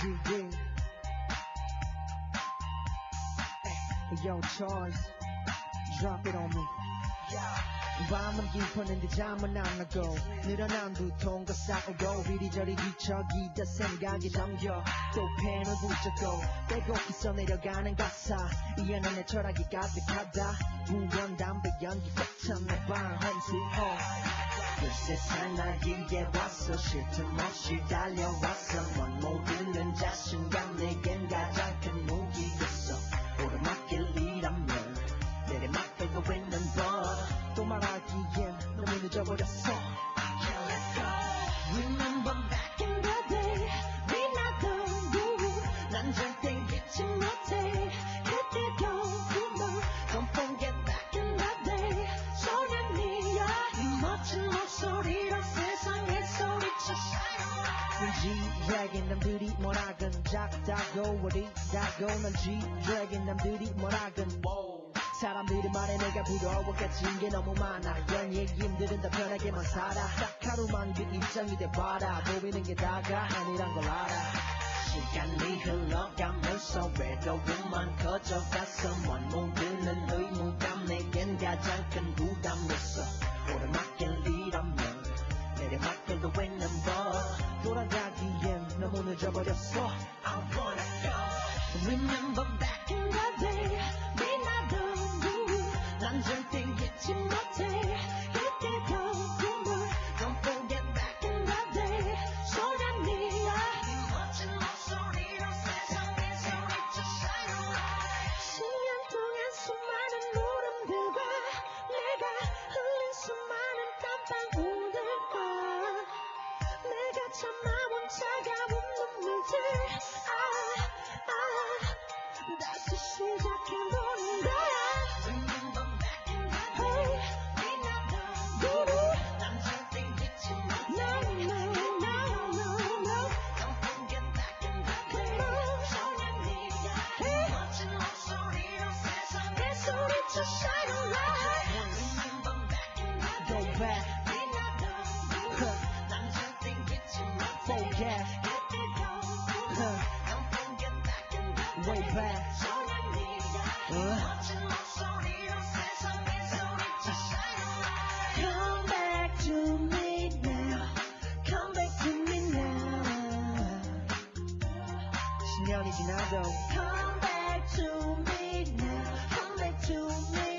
GD. Hey, yo, Charles, drop it on me. 밤은 깊었는데 잠은 안 나고 늘어난 두통과 싸우고 이리저리 뒤척이다 생각이 잠겨. 또 펜을 붙잡고 빼곡히 내려가는 가사. 이 안에 내 철학이 가득하다. 무건 담배 연기 같은 내방 그 세상 날 길게 왔어. 쉴틈 없이 달려왔어. 넌 모르는 자신감 내겐 가장 큰 무기였어. 오르막길이라면 내리막길도 있는 법또 말하기엔 너무 늦어버렸어 G-Dragon 남들이 뭐라건 작다고 어리다고 난 G-Dragon 남들이 뭐라건 사람들이 말해 내가 부러워겠지 게 너무 많아. 이런 얘기들은 다 편하게만 살아. 딱 하루만 그 입장이 돼봐라. 보이는 게 다가 아니란 걸 알아. 시간이 흘러가면서 외로움만 커져가서 먼 모르는 의무감 내겐 가장 큰 부담이 너무 늦어버렸어 I wanna go Remember back in the day Come back to me now. Come back to me.